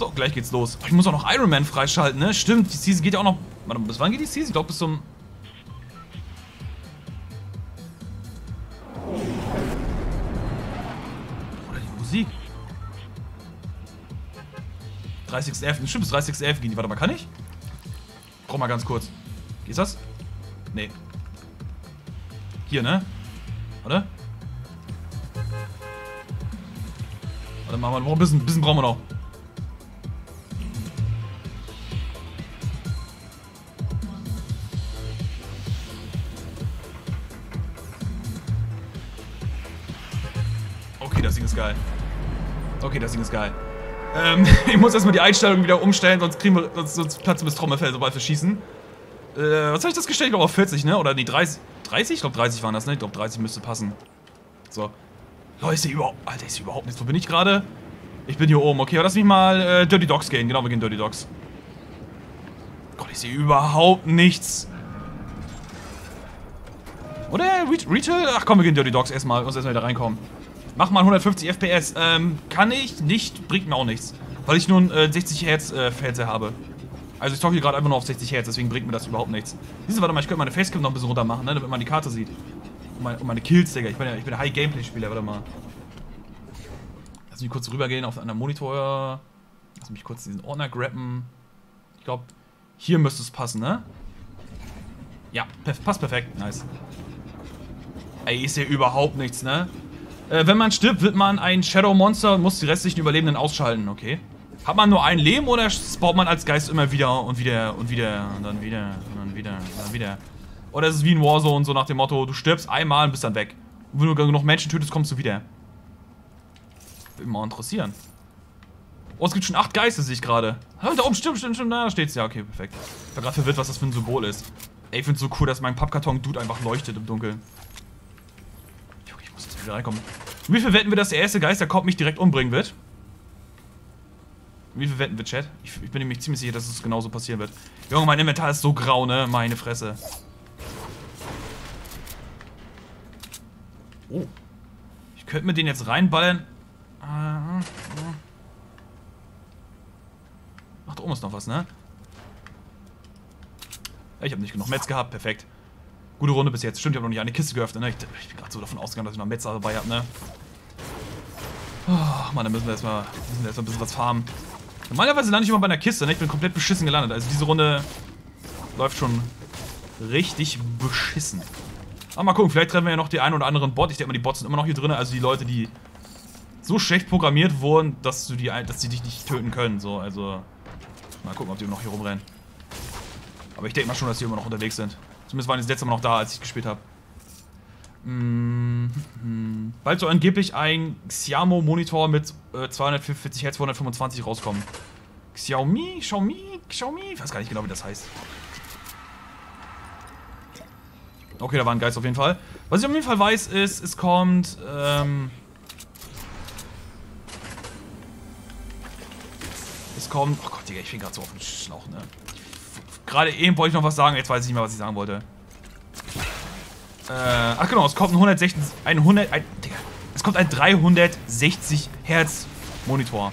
So, gleich geht's los. Ich muss auch noch Iron Man freischalten, ne? Stimmt, die Season geht ja auch noch... Warte, bis wann geht die Season? Ich glaube bis zum... Oder die Musik. 30.11. Stimmt, bis 30.11. gehen die. Warte mal, kann ich? Brauch mal ganz kurz. Geht's das? Nee. Hier, ne? Warte. Warte mal, ein bisschen, ein bisschen brauchen wir noch. Okay, das Ding ist geil. Okay, das Ding ist geil. Ähm, ich muss erstmal die Einstellung wieder umstellen, sonst kriegen wir, sonst, sonst platzen bis Trommelfell, sobald wir schießen. Äh, was habe ich das gestellt? Ich glaube auf 40, ne? Oder nee, 30. 30? Ich glaube 30 waren das, ne? Ich glaube 30 müsste passen. So. Leute, überhaupt. Alter, ist überhaupt nichts. Wo bin ich gerade? Ich bin hier oben. Okay, lass mich mal äh, Dirty Dogs gehen. Genau, wir gehen Dirty Dogs. Gott, ich sehe überhaupt nichts. Oder Retail? Ach komm, wir gehen Dirty Dogs erstmal. Muss erstmal wieder reinkommen. Mach mal 150 FPS. Ähm, kann ich nicht, bringt mir auch nichts. Weil ich nur einen äh, 60 Hertz äh, Fernseher habe. Also ich talk hier gerade einfach nur auf 60 Hertz, deswegen bringt mir das überhaupt nichts. Siehst du, warte mal, ich könnte meine Facecam noch ein bisschen runter machen, ne, damit man die Karte sieht. Und meine, und meine Kills, Digga. Ich bin ja, ich bin High Gameplay Spieler, warte mal. Lass mich kurz rübergehen auf einen Monitor. Lass mich kurz diesen Ordner grabben. Ich glaube, hier müsste es passen, ne? Ja, passt perfekt. Nice. Ey, ist hier überhaupt nichts, ne? Äh, wenn man stirbt, wird man ein Shadow Monster und muss die restlichen Überlebenden ausschalten, okay? Hat man nur ein Leben oder spawnt man als Geist immer wieder und wieder und wieder und dann wieder und dann wieder und dann wieder? Oder ist es wie in Warzone, so nach dem Motto, du stirbst einmal und bist dann weg. Und wenn du genug Menschen tötest, kommst du wieder. Würde mal interessieren. Oh, es gibt schon acht Geister, sehe ich gerade. Da oben, stimmt, stimmt, stimmt, da steht's. Ja, okay, perfekt. Ich war gerade verwirrt, was das für ein Symbol ist. Ey, ich find's so cool, dass mein Pappkarton-Dude einfach leuchtet im Dunkeln. Ich muss jetzt wieder reinkommen. Wie viel wetten wir, dass der erste Geist, der kommt, mich direkt umbringen wird? Wie viel wetten wir, Chat? Ich, ich bin nämlich ziemlich sicher, dass es genauso passieren wird. Junge, mein Inventar ist so grau, ne? Meine Fresse. Oh. Ich könnte mir den jetzt reinballern. Ach, da oben ist noch was, ne? Ich habe nicht genug Metz gehabt, perfekt. Gute Runde bis jetzt. Stimmt, ich habe noch nicht eine Kiste geöffnet, ne? Ich, ich bin gerade so davon ausgegangen, dass ich noch Metz dabei habe, ne? Oh, Mann, dann müssen wir erstmal erst ein bisschen was farmen. Normalerweise lande ich immer bei einer Kiste, ne? Ich bin komplett beschissen gelandet. Also diese Runde läuft schon richtig beschissen. Aber mal gucken, vielleicht treffen wir ja noch die einen oder anderen Bot. Ich denke mal, die Bots sind immer noch hier drin. Also die Leute, die so schlecht programmiert wurden, dass du die, dass die dich nicht töten können. So, also mal gucken, ob die noch hier rumrennen. Aber ich denke mal schon, dass die immer noch unterwegs sind. Zumindest waren die das letzte Mal noch da, als ich gespielt habe. Mm -hmm. Bald soll angeblich ein Xiamo-Monitor mit äh, 244 Hertz 225 rauskommen. Xiaomi? Xiaomi? Xiaomi? Ich weiß gar nicht genau, wie das heißt. Okay, da war ein Geist auf jeden Fall. Was ich auf jeden Fall weiß, ist, es kommt, ähm... Es kommt... Oh Gott, Digga, ich bin gerade so auf dem Schlauch, ne? Gerade eben wollte ich noch was sagen, jetzt weiß ich nicht mehr, was ich sagen wollte. Äh, ach genau, es kommt ein 160, ein 100, ein, Digga, es kommt ein 360 Hertz Monitor.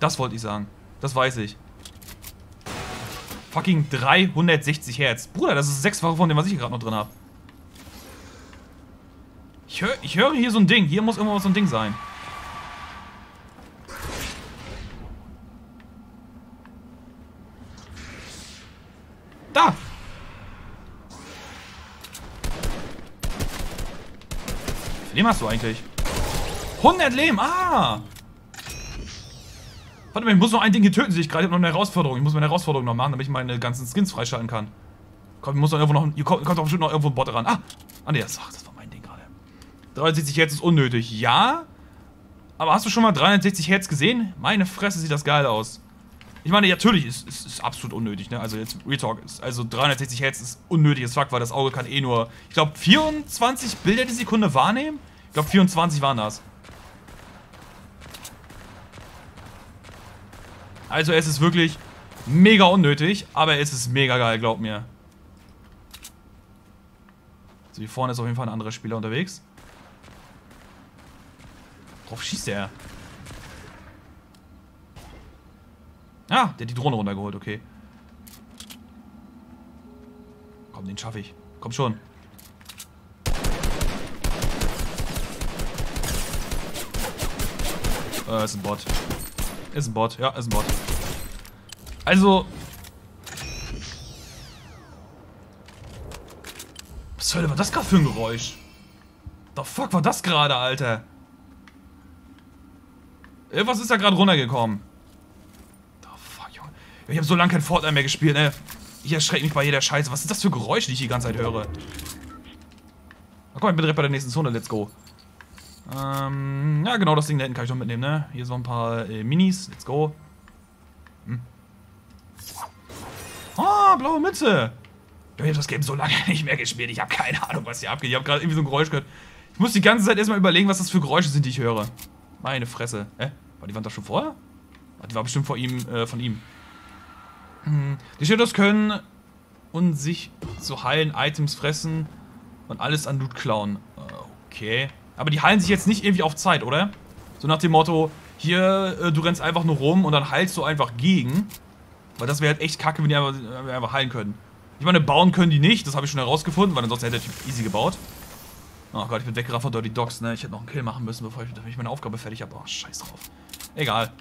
Das wollte ich sagen. Das weiß ich. Fucking 360 Hertz. Bruder, das ist sechsfache von dem, was ich gerade noch drin habe. Ich, hör, ich höre hier so ein Ding. Hier muss irgendwo so ein Ding sein. Leben hast du eigentlich? 100 Leben, ah! Warte mal, ich muss noch ein Ding hier töten, sehe ich gerade. Ich habe noch eine Herausforderung. Ich muss meine Herausforderung noch machen, damit ich meine ganzen Skins freischalten kann. Komm, ich muss doch irgendwo noch. Hier kommt, kommt doch bestimmt noch irgendwo ein Bot ran. Ah! Ah, ne, das, ach, das war mein Ding gerade. 360 Hertz ist unnötig. Ja? Aber hast du schon mal 360 Hertz gesehen? Meine Fresse sieht das geil aus. Ich meine, natürlich ist es ist, ist absolut unnötig, ne? Also jetzt Retalk ist, also 360 Hertz ist unnötiges Fuck, weil das Auge kann eh nur, ich glaube, 24 Bilder die Sekunde wahrnehmen. Ich glaube, 24 waren das. Also es ist wirklich mega unnötig, aber es ist mega geil, glaub mir. So, hier vorne ist auf jeden Fall ein anderer Spieler unterwegs. Worauf schießt der? Ah, der hat die Drohne runtergeholt, okay. Komm, den schaffe ich. Komm schon. Äh, ist ein Bot. Ist ein Bot, ja, ist ein Bot. Also... Was soll das gerade für ein Geräusch? The fuck war das gerade, Alter? Irgendwas ist da gerade runtergekommen. The fuck, Junge. Ich habe so lange kein Fortnite mehr gespielt, ne? Ich erschrecke mich bei jeder Scheiße. Was ist das für Geräusche, die ich die ganze Zeit höre? Na komm, ich bin direkt bei der nächsten Zone. Let's go. Ähm, ja, genau, das Ding da hinten kann ich noch mitnehmen, ne? Hier so ein paar äh, Minis. Let's go. Hm. Ah, blaue Mütze. Ich habe das Game so lange nicht mehr gespielt. Ich habe keine Ahnung, was hier abgeht. Ich habe gerade irgendwie so ein Geräusch gehört. Ich muss die ganze Zeit erstmal überlegen, was das für Geräusche sind, die ich höre. Meine Fresse. Hä? War die Wand da schon vorher? Die war bestimmt vor ihm, äh, von ihm. Hm. Die Shadows können und sich zu heilen Items fressen und alles an Loot klauen. Okay. Aber die heilen sich jetzt nicht irgendwie auf Zeit, oder? So nach dem Motto, hier, äh, du rennst einfach nur rum und dann heilst du einfach gegen. Weil das wäre halt echt kacke, wenn die einfach, äh, einfach heilen können. Ich meine, bauen können die nicht, das habe ich schon herausgefunden, weil ansonsten hätte der Typ easy gebaut. Oh Gott, ich bin weggerafft von Dirty Dogs, ne? Ich hätte noch einen Kill machen müssen, bevor ich, meine Aufgabe fertig habe. Oh, scheiß drauf. Egal.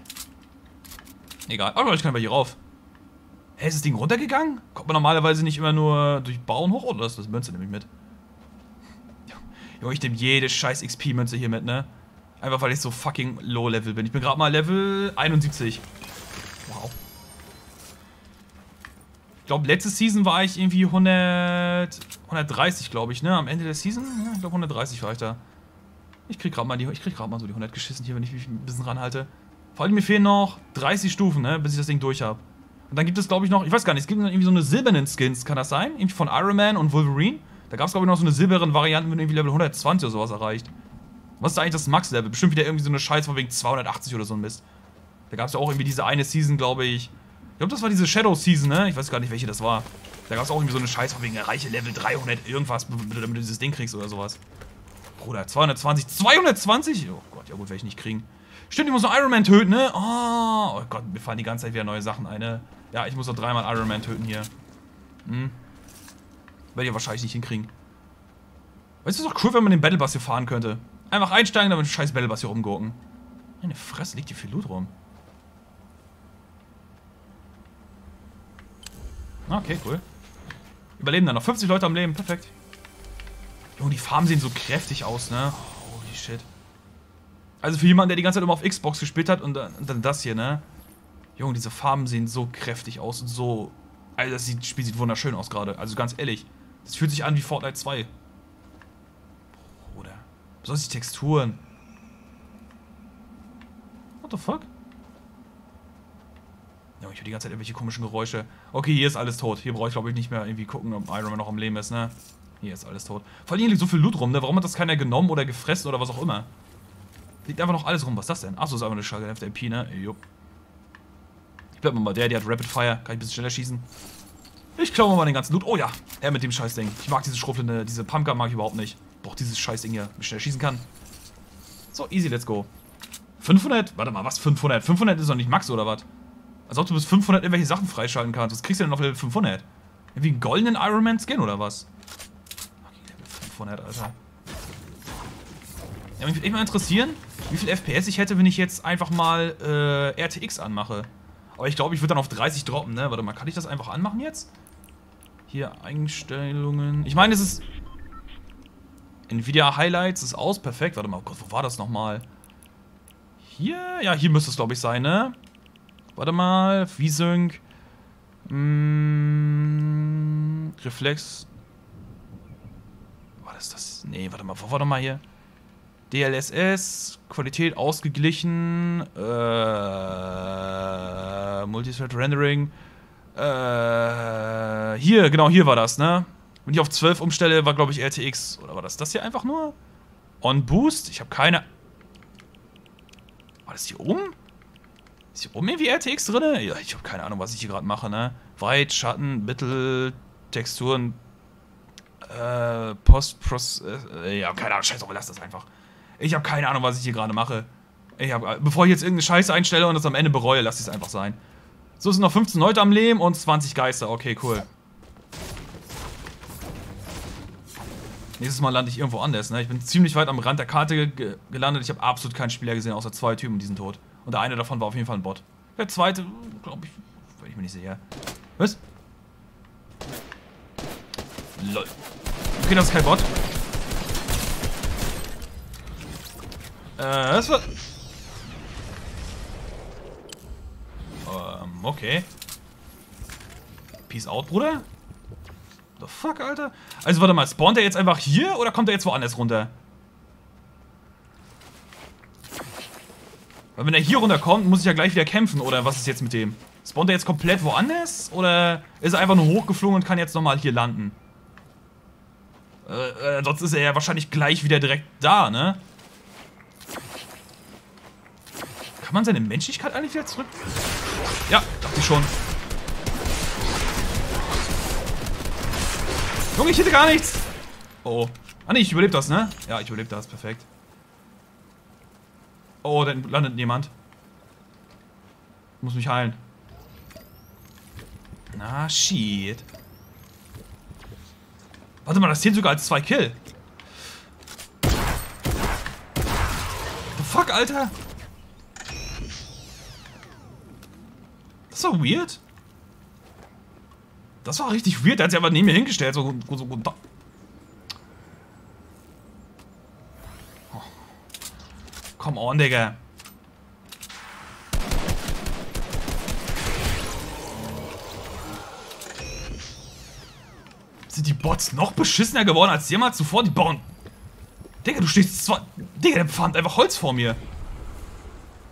Egal. Aber ich kann bei hier rauf. Hä, ist das Ding runtergegangen? Kommt man normalerweise nicht immer nur durch Bauen hoch? Oder ist das Münze nämlich mit? Junge, ich nehme jede scheiß XP-Münze hier mit, ne? Einfach weil ich so fucking low-level bin. Ich bin gerade mal Level 71. Wow. Ich glaube, letzte Season war ich irgendwie 100, 130, glaube ich, ne? Am Ende der Season? Ja, ich glaube 130 war ich da. Ich krieg gerade mal, krieg mal so die 100 geschissen hier, wenn ich mich ein bisschen ranhalte. Vor allem mir fehlen noch 30 Stufen, ne? Bis ich das Ding durch habe. Und dann gibt es, glaube ich, noch, ich weiß gar nicht, es gibt irgendwie so eine silbernen Skins, kann das sein? Irgendwie von Iron Man und Wolverine. Da gab es, glaube ich, noch so eine silbernen Variante, wenn du irgendwie Level 120 oder sowas erreicht. Was ist da eigentlich das Max-Level? Bestimmt wieder irgendwie so eine Scheiße von wegen 280 oder so ein Mist. Da gab es ja auch irgendwie diese eine Season, glaube ich, ich glaube, das war diese Shadow Season, ne? Ich weiß gar nicht, welche das war. Da gab es auch irgendwie so eine Scheiße von wegen reiche Level 300 irgendwas, damit du dieses Ding kriegst oder sowas. Bruder, 220. 220? Oh Gott, ja gut, werde ich nicht kriegen. Stimmt, ich muss noch Iron Man töten, ne? Oh, oh Gott, mir fallen die ganze Zeit wieder neue Sachen ein, ne? Ja, ich muss noch dreimal Iron Man töten hier. Hm. Werde ich wahrscheinlich nicht hinkriegen. Weißt du, es ist doch cool, wenn man den Battle Bus hier fahren könnte. Einfach einsteigen, dann mit dem scheiß Battle Bus hier rumgurken. Meine Fresse, liegt hier viel Loot rum. Okay, cool. Überleben dann noch. 50 Leute am Leben. Perfekt. Junge, die Farben sehen so kräftig aus, ne? Holy shit. Also für jemanden, der die ganze Zeit immer auf Xbox gespielt hat und dann, das hier, ne? Junge, diese Farben sehen so kräftig aus und so... Also das Spiel sieht wunderschön aus gerade. Also ganz ehrlich. Das fühlt sich an wie Fortnite 2. Bruder. Besonders die Texturen. What the fuck? Ja, ich höre die ganze Zeit irgendwelche komischen Geräusche. Okay, hier ist alles tot. Hier brauche ich, glaube ich, nicht mehr irgendwie gucken, ob Iron Man noch am Leben ist, ne? Hier ist alles tot. Vor allem hier liegt so viel Loot rum, ne? Warum hat das keiner genommen oder gefressen oder was auch immer? Liegt einfach noch alles rum. Was ist das denn? Achso, ist einfach eine Schallge FDP, ne? Jupp. Ich bleib mal bei der, die hat Rapid Fire. Kann ich ein bisschen schneller schießen. Ich klaue mal den ganzen Loot. Oh ja, er mit dem Scheißding. Ich mag diese Schruffelnde, diese Pumpgun mag ich überhaupt nicht. Boah, dieses Scheißding hier, wie schnell schießen kann. So, easy, let's go. 500? Warte mal, was 500? 500 ist doch nicht Max oder was? Als ob du bis 500 irgendwelche Sachen freischalten kannst. Was kriegst du denn auf Level 500? Irgendwie einen goldenen Iron Man Skin oder was? Okay, Level 500, Alter. Ja, mich würde echt mal interessieren, wie viel FPS ich hätte, wenn ich jetzt einfach mal äh, RTX anmache. Aber ich glaube, ich würde dann auf 30 droppen, ne? Warte mal, kann ich das einfach anmachen jetzt? Hier, Einstellungen. Ich meine, es ist... Nvidia Highlights ist aus, perfekt. Warte mal, oh Gott, wo war das nochmal? Hier? Ja, hier müsste es, glaube ich, sein, ne? Warte mal, V-Sync. Mm, Reflex. Was ist das? Nee, warte mal, wo war doch mal hier? DLSS, Qualität ausgeglichen, äh, Multithread Rendering. Äh, hier, genau, hier war das, ne? Wenn ich auf 12 umstelle, war, glaube ich, RTX. Oder war das das hier einfach nur? On Boost? Ich habe keine... War das hier oben? Ist hier oben irgendwie RTX drin? Ja, ich habe keine Ahnung, was ich hier gerade mache, ne? Weit, Schatten, Mittel, Texturen, äh, Post, Pros, äh, ja, keine Ahnung, scheiß drauf, lass das einfach. Ich habe keine Ahnung, was ich hier gerade mache. Ich hab, bevor ich jetzt irgendeine Scheiße einstelle und das am Ende bereue, lass es einfach sein. So sind noch 15 Leute am Leben und 20 Geister. Okay, cool. Nächstes Mal lande ich irgendwo anders, ne? Ich bin ziemlich weit am Rand der Karte ge gelandet. Ich habe absolut keinen Spieler gesehen, außer zwei Typen, die sind tot. Und der eine davon war auf jeden Fall ein Bot. Der zweite, glaube ich, wenn ich mir nicht sicher. Was? Lol. Okay, das ist kein Bot. Äh, das war... okay. Peace out, Bruder. The fuck, Alter? Also, warte mal, spawnt er jetzt einfach hier oder kommt er jetzt woanders runter? Weil wenn er hier runterkommt, muss ich ja gleich wieder kämpfen, oder was ist jetzt mit dem? Spawnt er jetzt komplett woanders? Oder ist er einfach nur hochgeflogen und kann jetzt nochmal hier landen? Äh, äh, sonst ist er ja wahrscheinlich gleich wieder direkt da, ne? Kann man seine Menschlichkeit eigentlich wieder zurück... Ja, dachte ich schon. Junge, ich hätte gar nichts. Oh. Ah ne, ich überlebe das, ne? Ja, ich überlebe das. Perfekt. Oh, da landet jemand. Muss mich heilen. Na, shit. Warte mal, das zählt sogar als zwei Kill. The fuck, Alter? War weird. Das war richtig weird. Der hat sich aber neben mir hingestellt. So, so, so, oh. Come on, Digga. Sind die Bots noch beschissener geworden als jemals zuvor? Die bauen... Digga, du stehst zwar... Digga, der pfand einfach Holz vor mir.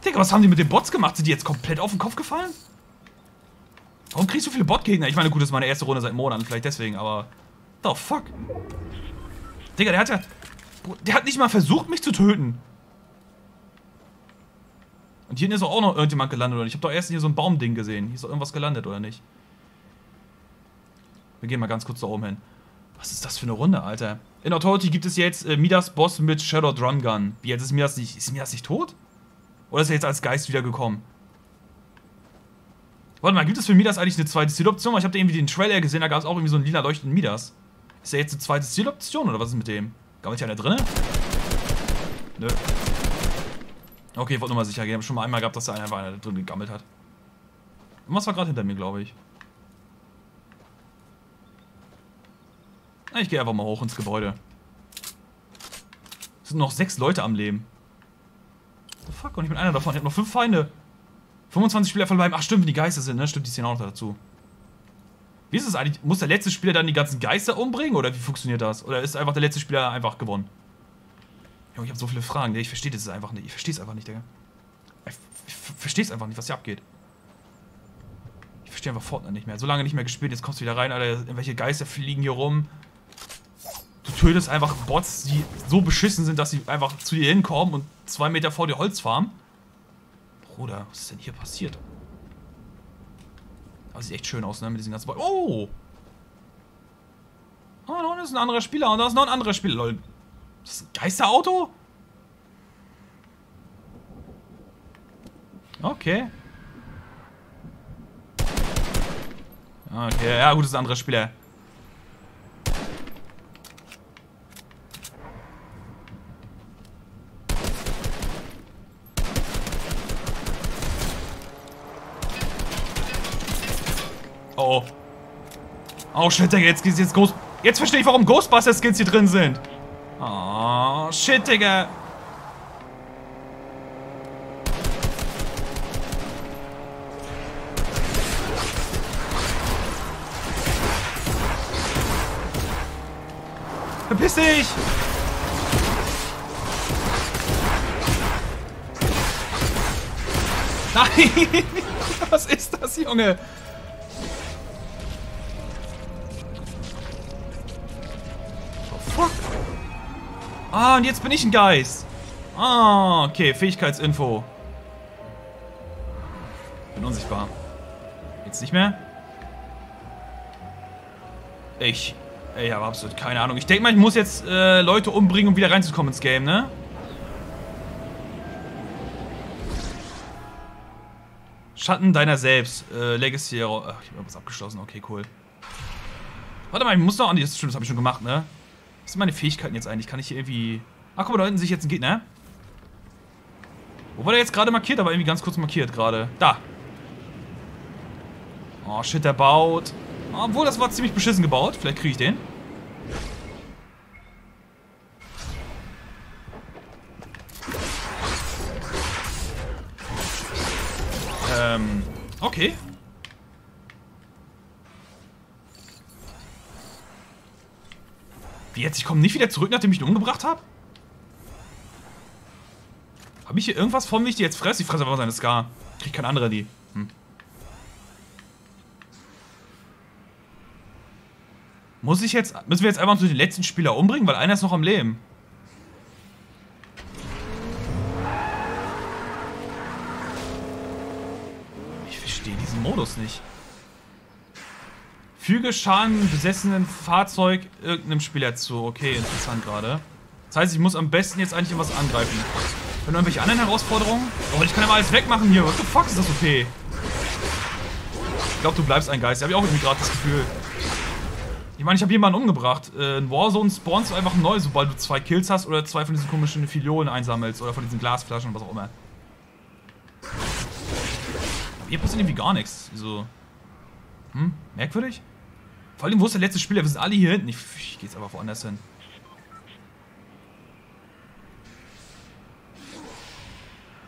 Digga, was haben die mit den Bots gemacht? Sind die jetzt komplett auf den Kopf gefallen? Warum kriegst du so viele Bot-Gegner? Ich meine, gut, das ist meine erste Runde seit Monaten, vielleicht deswegen, aber... The fuck? Digga, der hat ja... Der hat nicht mal versucht, mich zu töten. Und hier ist auch noch irgendjemand gelandet, oder? Ich habe doch erst hier so ein Baumding gesehen. Hier ist doch irgendwas gelandet, oder nicht? Wir gehen mal ganz kurz da oben hin. Was ist das für eine Runde, Alter? In Authority gibt es jetzt äh, Midas Boss mit Shadow Drum Gun. Wie, jetzt ist Midas nicht... Ist Midas nicht tot? Oder ist er jetzt als Geist wiedergekommen? Warte mal, gibt es für Midas eigentlich eine zweite Zieloption? Ich habe da irgendwie den Trailer gesehen, da gab es auch irgendwie so einen lila leuchtenden Midas. Ist der jetzt eine zweite Zieloption oder was ist mit dem? Gammelt hier einer drin? Nö. Okay, ich wollte nur mal sicher gehen. Ich habe schon mal einmal gehabt, dass da einfach einer drin gegammelt hat. was war gerade hinter mir, glaube ich. Ich gehe einfach mal hoch ins Gebäude. Es sind noch sechs Leute am Leben. The fuck? Und ich bin einer davon. Ich habe noch fünf Feinde. 25 Spieler verbleiben. Ach stimmt, wenn die Geister sind, ne? Stimmt, die zählen auch noch dazu. Wie ist es eigentlich? Muss der letzte Spieler dann die ganzen Geister umbringen? Oder wie funktioniert das? Oder ist einfach der letzte Spieler einfach gewonnen? Junge, ich habe so viele Fragen. Ich verstehe das einfach nicht. Ich verstehe es einfach nicht, Digga. Ich, ich verstehe es einfach nicht, was hier abgeht. Ich verstehe einfach Fortnite nicht mehr. So lange nicht mehr gespielt, jetzt kommst du wieder rein, Alter. Irgendwelche Geister fliegen hier rum. Du tötest einfach Bots, die so beschissen sind, dass sie einfach zu dir hinkommen und zwei Meter vor dir Holz farmen. Bruder, was ist denn hier passiert? Aber sieht echt schön aus, ne? Mit diesen ganzen... Bo oh! Oh, da ist ein anderer Spieler und da ist noch ein anderer Spieler. Lol. Das ist ein Geisterauto? Okay. Okay, ja gut, das ist ein anderer Spieler. Oh. Oh, shit, Digga, jetzt geht's jetzt Ghost... Jetzt verstehe ich, warum Ghostbuster-Skins hier drin sind. Oh, shit, Digga. Verpiss dich! Nein! Was ist das, Junge? Ah, und jetzt bin ich ein Geist. Ah, okay, Fähigkeitsinfo. Bin unsichtbar. Jetzt nicht mehr? Ich. Ich habe absolut keine Ahnung. Ich denke mal, ich muss jetzt äh, Leute umbringen, um wieder reinzukommen ins Game, ne? Schatten deiner selbst. Äh, Legacy. Ach, ich habe was abgeschlossen. Okay, cool. Warte mal, ich muss noch an die. Das habe ich schon gemacht, ne? Was sind meine Fähigkeiten jetzt eigentlich? Kann ich hier irgendwie. Ach, guck mal, da hinten sehe ich jetzt einen Gegner. Wo war der jetzt gerade markiert? Aber irgendwie ganz kurz markiert gerade. Da. Oh, shit, der baut. Obwohl, das war ziemlich beschissen gebaut. Vielleicht kriege ich den. Ähm, okay. Wie jetzt? Ich komme nicht wieder zurück, nachdem ich ihn umgebracht habe? Habe ich hier irgendwas von mich, die jetzt fresse? Ich fresse einfach seine Scar. Kriegt kein anderer die. Hm. Muss ich jetzt... Müssen wir jetzt einfach nur den letzten Spieler umbringen? Weil einer ist noch am Leben. Ich verstehe diesen Modus nicht. Füge Schaden besessenen Fahrzeug irgendeinem Spieler zu. Okay, interessant gerade. Das heißt, ich muss am besten jetzt eigentlich irgendwas angreifen. Wenn irgendwelche anderen Herausforderungen? Oh, ich kann ja mal alles wegmachen hier. What the fuck ist das okay? Ich glaube, du bleibst ein Geist. Da habe ich auch irgendwie gerade das Gefühl. Ich meine, ich habe jemanden umgebracht. Äh, in Warzone spawnst du einfach neu, sobald du zwei Kills hast oder zwei von diesen komischen Filiolen einsammelst oder von diesen Glasflaschen oder was auch immer. Hier passiert irgendwie gar nichts. So. Hm, merkwürdig? Vor allem, wo ist der letzte Spieler? Wir sind alle hier hinten. Ich, ich gehe jetzt aber woanders hin.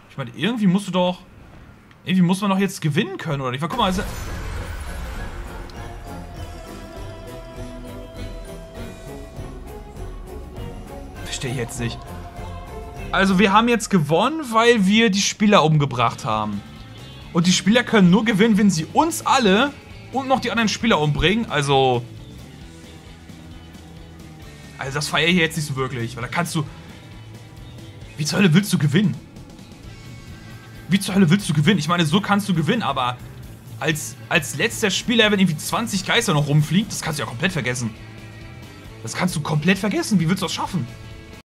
Ich meine, irgendwie musst du doch... Irgendwie muss man doch jetzt gewinnen können, oder nicht? Guck mal, also... Verstehe ich jetzt nicht. Also wir haben jetzt gewonnen, weil wir die Spieler umgebracht haben. Und die Spieler können nur gewinnen, wenn sie uns alle und noch die anderen Spieler umbringen. Also... Also das feiere ich jetzt nicht so wirklich, weil da kannst du... Wie zur Hölle willst du gewinnen? Wie zur Hölle willst du gewinnen? Ich meine, so kannst du gewinnen, aber als, als letzter Spieler, wenn irgendwie 20 Geister noch rumfliegt, das kannst du ja komplett vergessen. Das kannst du komplett vergessen. Wie willst du das schaffen?